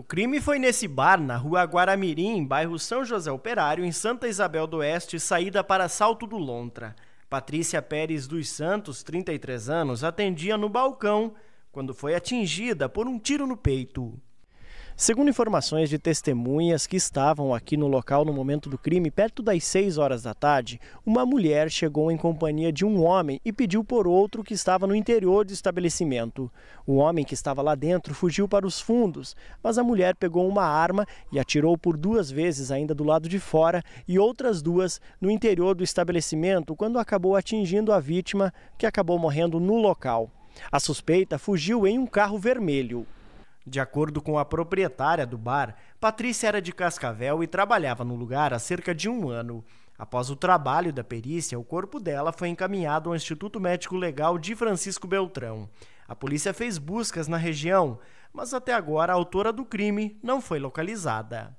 O crime foi nesse bar, na rua Guaramirim, bairro São José Operário, em Santa Isabel do Oeste, saída para Salto do Lontra. Patrícia Pérez dos Santos, 33 anos, atendia no balcão quando foi atingida por um tiro no peito. Segundo informações de testemunhas que estavam aqui no local no momento do crime, perto das 6 horas da tarde, uma mulher chegou em companhia de um homem e pediu por outro que estava no interior do estabelecimento. O homem que estava lá dentro fugiu para os fundos, mas a mulher pegou uma arma e atirou por duas vezes ainda do lado de fora e outras duas no interior do estabelecimento, quando acabou atingindo a vítima, que acabou morrendo no local. A suspeita fugiu em um carro vermelho. De acordo com a proprietária do bar, Patrícia era de Cascavel e trabalhava no lugar há cerca de um ano. Após o trabalho da perícia, o corpo dela foi encaminhado ao Instituto Médico Legal de Francisco Beltrão. A polícia fez buscas na região, mas até agora a autora do crime não foi localizada.